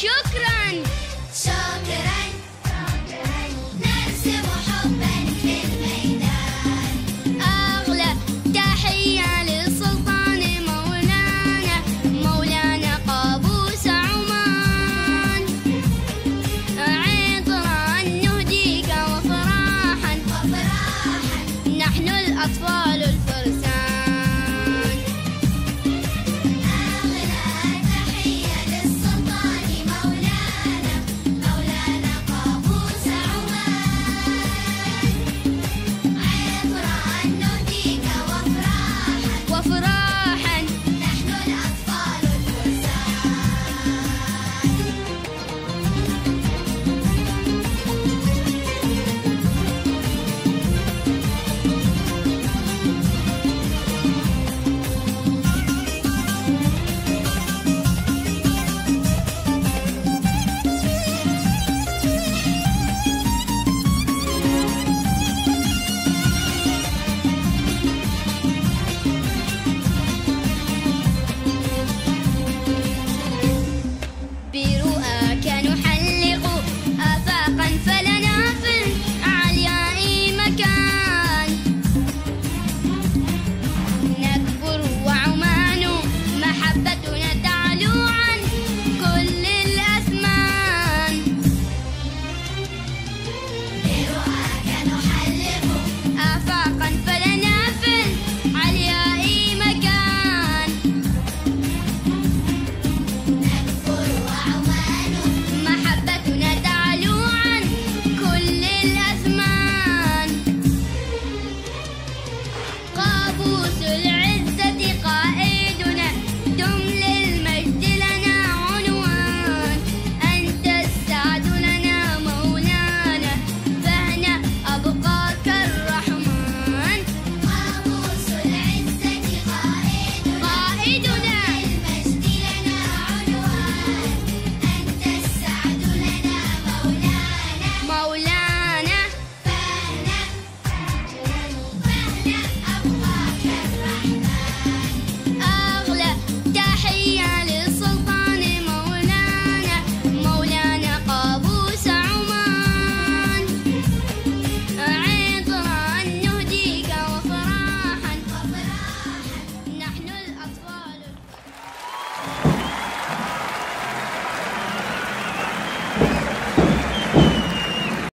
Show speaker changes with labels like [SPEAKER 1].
[SPEAKER 1] Що